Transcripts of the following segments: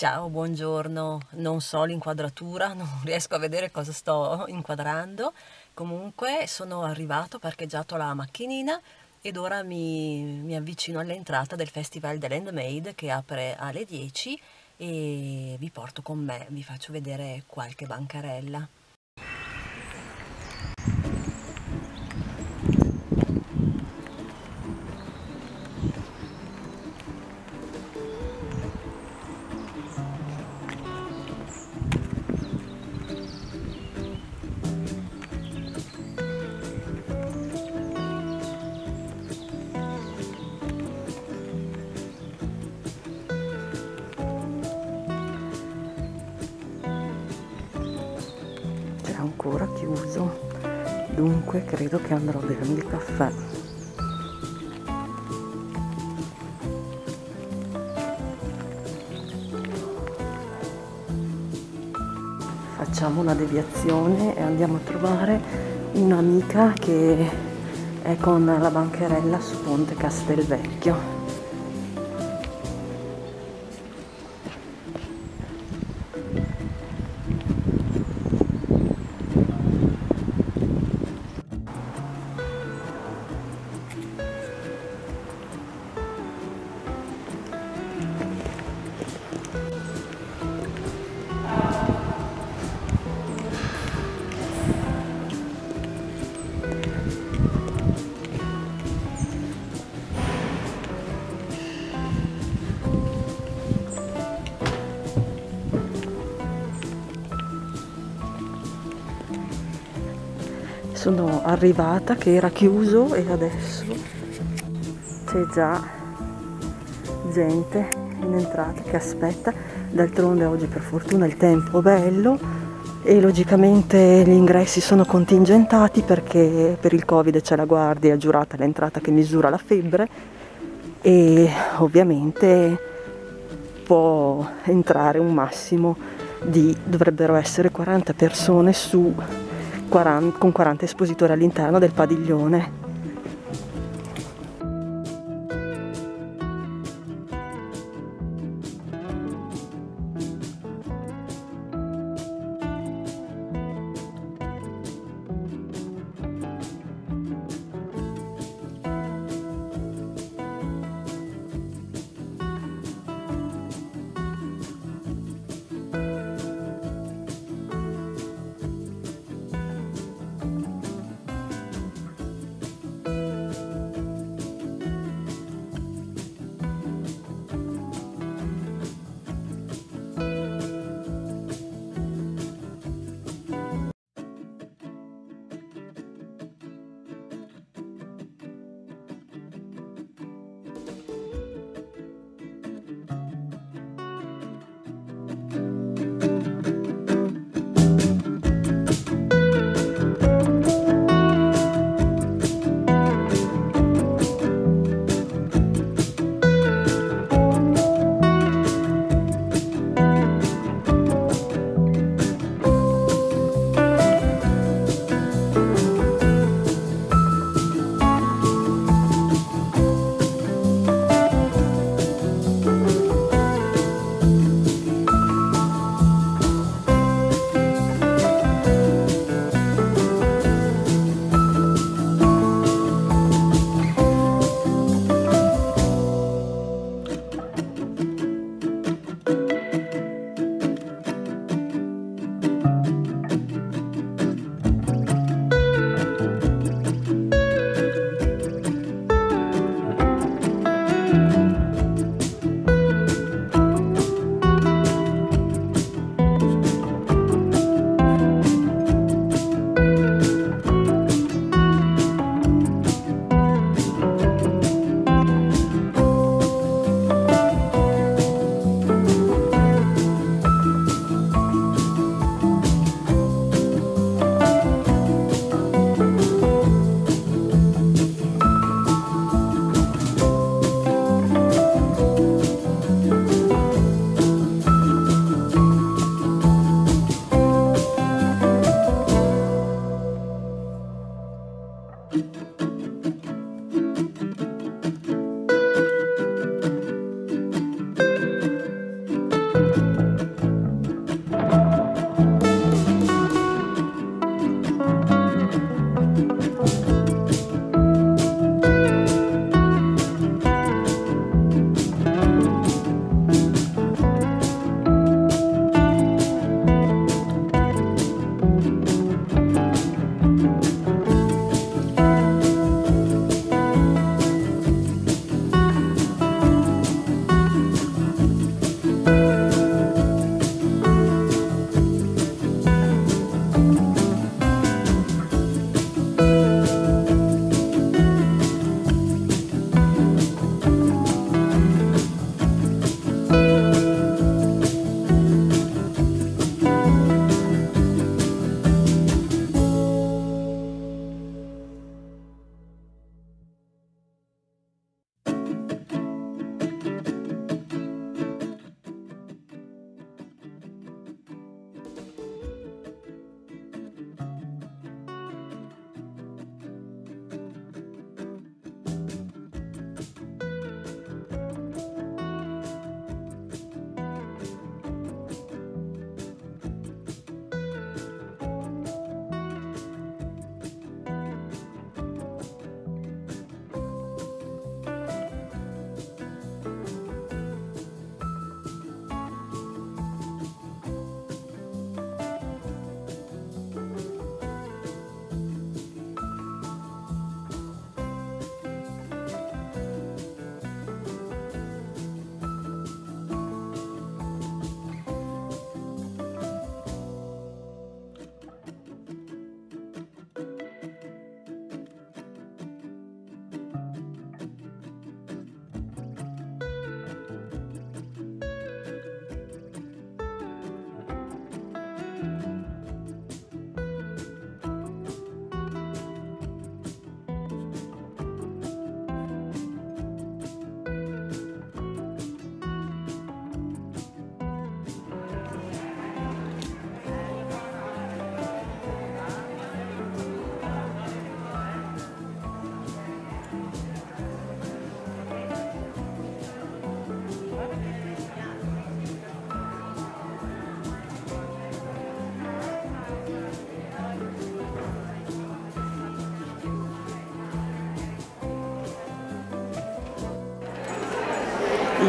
Ciao, buongiorno. Non so l'inquadratura, non riesco a vedere cosa sto inquadrando. Comunque sono arrivato, ho parcheggiato la macchinina ed ora mi, mi avvicino all'entrata del Festival dell'Handmade che apre alle 10 e vi porto con me, vi faccio vedere qualche bancarella. Dunque credo che andrò a bermi il caffè. Facciamo una deviazione e andiamo a trovare un'amica che è con la bancherella su Ponte Castelvecchio sono arrivata che era chiuso e adesso c'è già gente in entrata che aspetta. D'altronde oggi per fortuna il tempo è bello e logicamente gli ingressi sono contingentati perché per il covid c'è la guardia giurata all'entrata che misura la febbre e ovviamente può entrare un massimo di dovrebbero essere 40 persone su 40, con 40 espositori all'interno del padiglione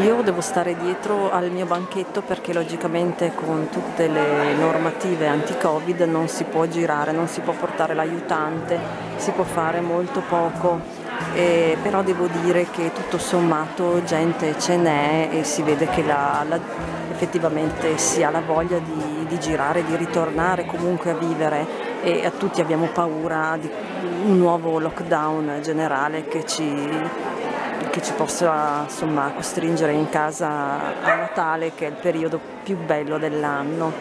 Io devo stare dietro al mio banchetto perché logicamente con tutte le normative anti-Covid non si può girare, non si può portare l'aiutante, si può fare molto poco. Eh, però devo dire che tutto sommato gente ce n'è e si vede che la, la, effettivamente si ha la voglia di, di girare, di ritornare comunque a vivere e a tutti abbiamo paura di un nuovo lockdown generale che ci che ci possa insomma, costringere in casa a Natale, che è il periodo più bello dell'anno.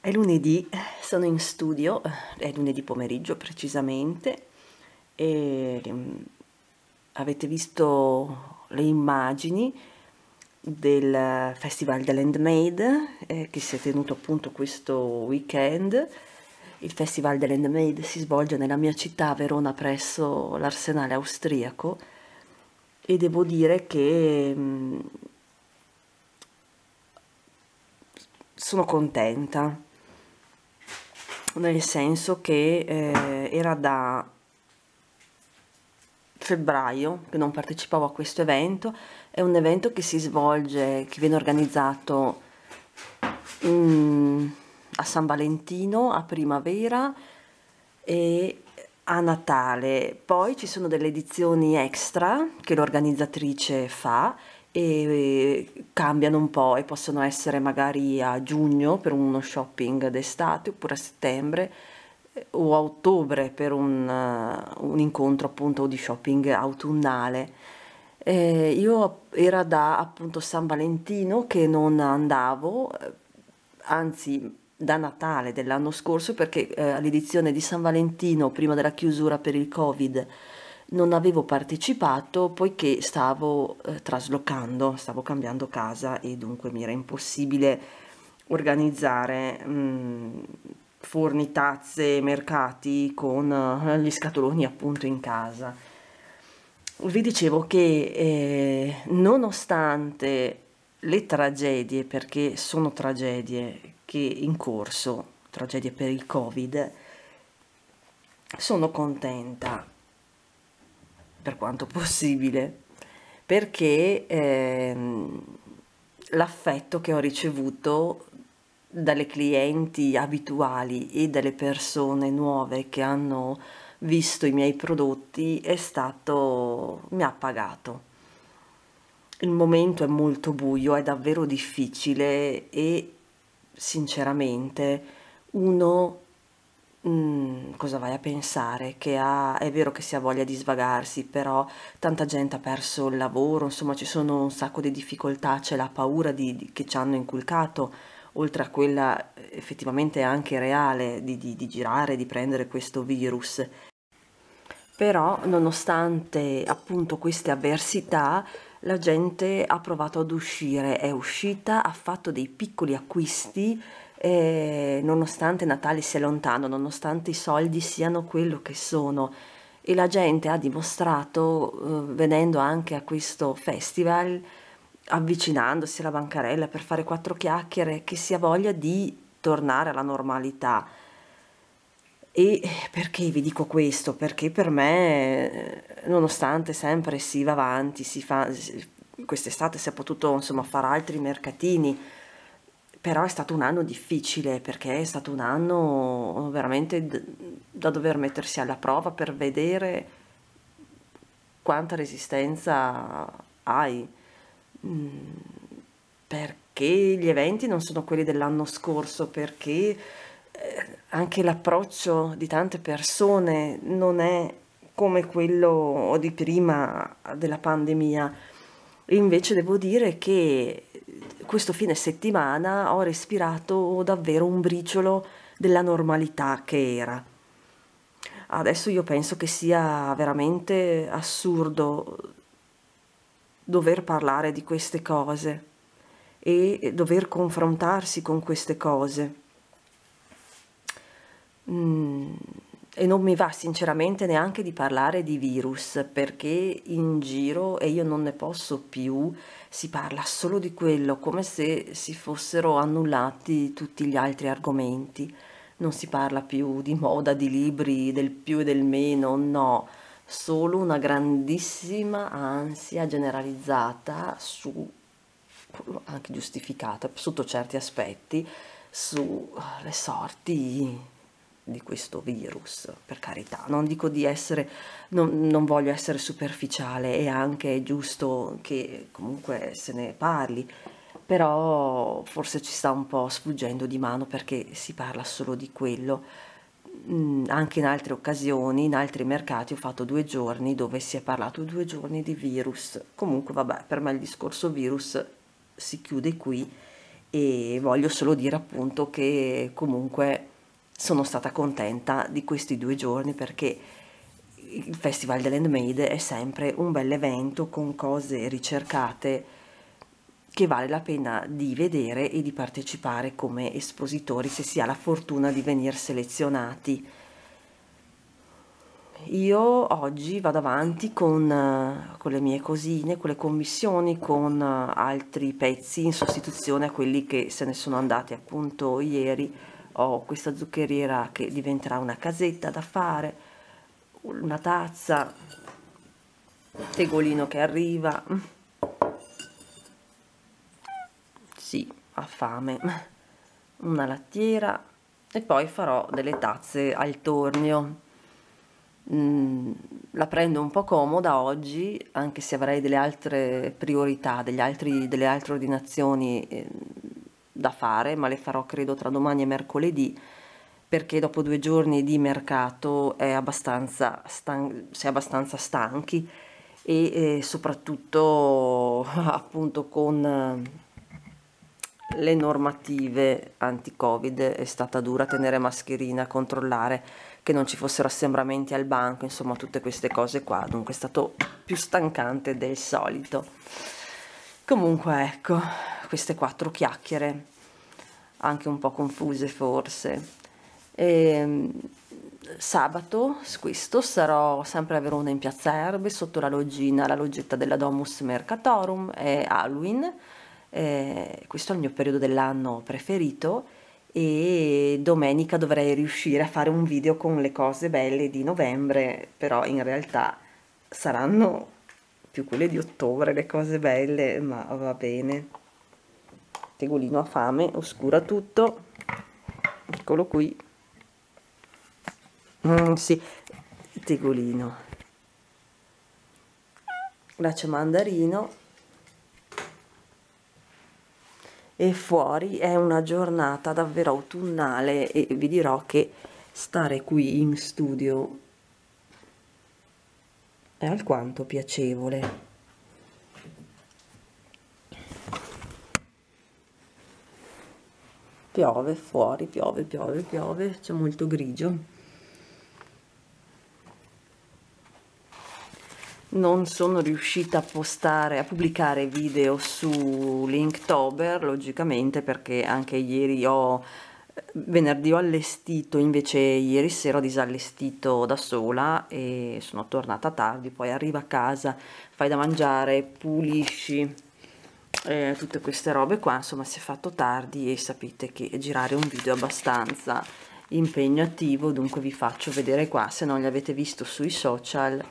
È lunedì, sono in studio, è lunedì pomeriggio precisamente, e mm, avete visto le immagini del Festival dell'Handmade eh, che si è tenuto appunto questo weekend il Festival dell'Handmade si svolge nella mia città, Verona, presso l'Arsenale austriaco e devo dire che mm, sono contenta, nel senso che eh, era da febbraio che non partecipavo a questo evento, è un evento che si svolge, che viene organizzato in a San Valentino, a primavera e a Natale. Poi ci sono delle edizioni extra che l'organizzatrice fa e cambiano un po' e possono essere magari a giugno per uno shopping d'estate oppure a settembre eh, o a ottobre per un, uh, un incontro appunto di shopping autunnale. Eh, io era da appunto San Valentino che non andavo, eh, anzi da Natale dell'anno scorso perché eh, all'edizione di San Valentino, prima della chiusura per il Covid, non avevo partecipato poiché stavo eh, traslocando, stavo cambiando casa e dunque mi era impossibile organizzare mh, mm, forni, tazze, mercati con uh, gli scatoloni appunto in casa. Vi dicevo che eh, nonostante le tragedie, perché sono tragedie che in corso, tragedie per il Covid, sono contenta per quanto possibile perché ehm, l'affetto che ho ricevuto dalle clienti abituali e dalle persone nuove che hanno visto i miei prodotti è stato mi ha pagato il momento è molto buio è davvero difficile e sinceramente uno mm, cosa vai a pensare? Che ha, è vero che si ha voglia di svagarsi, però tanta gente ha perso il lavoro, insomma ci sono un sacco di difficoltà, c'è la paura di, di, che ci hanno inculcato, oltre a quella effettivamente anche reale di, di girare, di prendere questo virus. Però nonostante appunto queste avversità, la gente ha provato ad uscire, è uscita, ha fatto dei piccoli acquisti, eh, nonostante Natale sia lontano, nonostante i soldi siano quello che sono. E la gente ha dimostrato, eh, venendo anche a questo festival, avvicinandosi alla bancarella per fare quattro chiacchiere, che si ha voglia di tornare alla normalità. E perché vi dico questo? Perché per me, nonostante sempre si va avanti, si fa, quest'estate si è potuto insomma fare altri mercatini, però è stato un anno difficile perché è stato un anno veramente da dover mettersi alla prova per vedere quanta resistenza hai. Mm, perché gli eventi non sono quelli dell'anno scorso, perché eh, anche l'approccio di tante persone non è come quello di prima della pandemia. Invece devo dire che questo fine settimana ho respirato davvero un briciolo della normalità che era. Adesso io penso che sia veramente assurdo dover parlare di queste cose e dover confrontarsi con queste cose. Mm, e non mi va sinceramente neanche di parlare di virus perché in giro, e io non ne posso più, si parla solo di quello come se si fossero annullati tutti gli altri argomenti. Non si parla più di moda, di libri, del più e del meno, no. solo una grandissima ansia generalizzata su anche giustificata sotto certi aspetti sulle sorti di questo virus, per carità. Non dico di essere, non, non voglio essere superficiale, è anche giusto che comunque se ne parli, però forse ci sta un po' sfuggendo di mano perché si parla solo di quello. Mm, anche in altre occasioni, in altri mercati ho fatto due giorni dove si è parlato due giorni di virus. Comunque vabbè, per me il discorso virus si chiude qui e voglio solo dire appunto che comunque sono stata contenta di questi due giorni perché il Festival dell'Handmade è sempre un bel evento con cose ricercate che vale la pena di vedere e di partecipare come espositori se si ha la fortuna di venire selezionati. Io oggi vado avanti con, con, le mie cosine, con le commissioni, con altri pezzi in sostituzione a quelli che se ne sono andati appunto ieri. Ho questa zuccheriera che diventerà una casetta da fare, una tazza, tegolino che arriva. Sì, ha fame. Una lattiera e poi farò delle tazze al tornio Mm, la prendo un po' comoda oggi, anche se avrei delle altre priorità, altri, delle altre ordinazioni eh, da fare, ma le farò credo tra domani e mercoledì, perché dopo due giorni di mercato è abbastanza stan- si è abbastanza stanchi e eh, soprattutto appunto con le normative anti-covid è stata dura tenere mascherina, controllare che non ci fossero assembramenti al banco, insomma tutte queste cose qua, dunque è stato più stancante del solito. Comunque ecco, queste quattro chiacchiere, anche un po' confuse forse. E, ehm, sabato, questo, sarò sempre a Verona in Piazza Erbe, sotto la loggina, la loggetta della Domus Mercatorum, è Halloween, eh, questo è il mio periodo dell'anno preferito e domenica dovrei riuscire a fare un video con le cose belle di novembre, però in realtà saranno più quelle di ottobre le cose belle, ma va bene. Tegolino ha fame, oscura tutto. Eccolo qui. Mm, sì, tegolino. Grazie mandarino e fuori è una giornata davvero autunnale e vi dirò che stare qui in studio è alquanto piacevole. Piove fuori, piove, piove, piove, c'è molto grigio. non sono riuscita a postare, a pubblicare video su Linktober, logicamente perché anche ieri ho, venerdì ho allestito, invece ieri sera ho disallestito da sola e sono tornata tardi, poi arriva a casa, fai da mangiare, pulisci, eh, tutte queste robe qua, insomma si è fatto tardi e sapete che girare un video è abbastanza impegnativo, dunque vi faccio vedere qua, se non li avete visto sui social,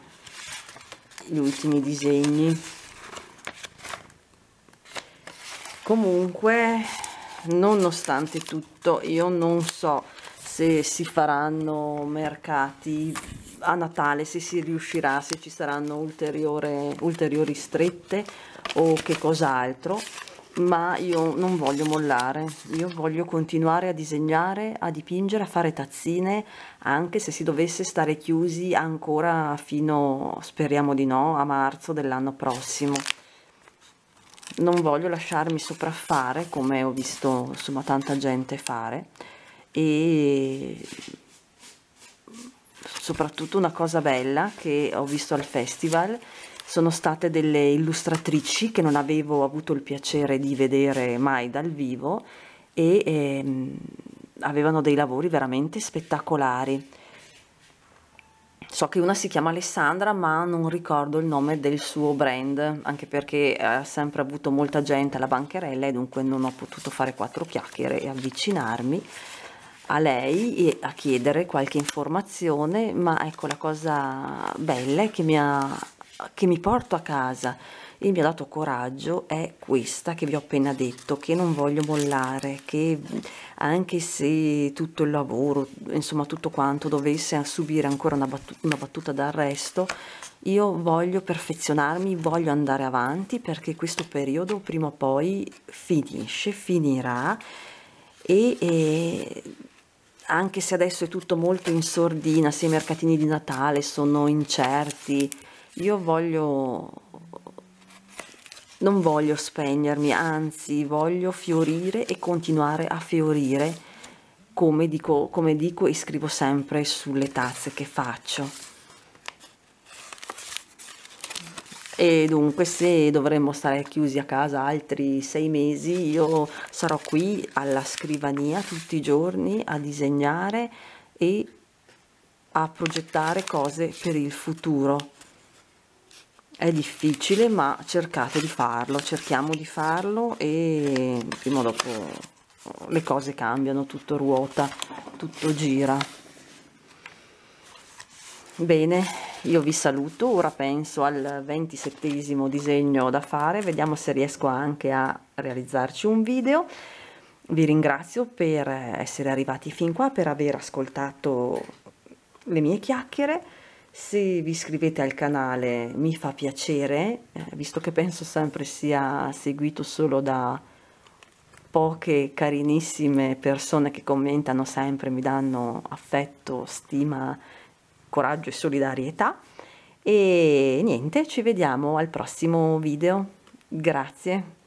gli ultimi disegni. Comunque nonostante tutto io non so se si faranno mercati a Natale se si riuscirà se ci saranno ulteriori strette o che cos'altro ma io non voglio mollare, io voglio continuare a disegnare, a dipingere, a fare tazzine, anche se si dovesse stare chiusi ancora fino, speriamo di no, a marzo dell'anno prossimo. Non voglio lasciarmi sopraffare, come ho visto insomma tanta gente fare, e soprattutto una cosa bella che ho visto al festival sono state delle illustratrici che non avevo avuto il piacere di vedere mai dal vivo e ehm, avevano dei lavori veramente spettacolari. So che una si chiama Alessandra, ma non ricordo il nome del suo brand, anche perché ha sempre avuto molta gente alla bancherella e dunque non ho potuto fare quattro chiacchiere e avvicinarmi. a lei e a chiedere qualche informazione, ma ecco la cosa bella che mi, ha, che mi porto a casa e mi ha dato coraggio è questa che vi ho appena detto, che non voglio mollare, che anche se tutto il lavoro, insomma tutto quanto dovesse subire ancora una battuta, una battuta d'arresto, io voglio perfezionarmi, voglio andare avanti perché questo periodo prima o poi finisce, finirà e, e anche se adesso è tutto molto in sordina, se i mercatini di Natale sono incerti, io voglio, non voglio spegnermi, anzi voglio fiorire e continuare a fiorire come dico, come dico e scrivo sempre sulle tazze che faccio. e dunque se dovremmo stare chiusi a casa altri sei mesi io sarò qui alla scrivania tutti i giorni a disegnare e a progettare cose per il futuro è difficile ma cercate di farlo cerchiamo di farlo e prima o dopo le cose cambiano tutto ruota tutto gira bene io vi saluto, ora penso al ventisettesimo disegno da fare, vediamo se riesco anche a realizzarci un video. Vi ringrazio per essere arrivati fin qua, per aver ascoltato le mie chiacchiere. Se vi iscrivete al canale mi fa piacere, eh, visto che penso sempre sia seguito solo da poche carinissime persone che commentano sempre, mi danno affetto, stima coraggio e solidarietà e niente, ci vediamo al prossimo video. Grazie.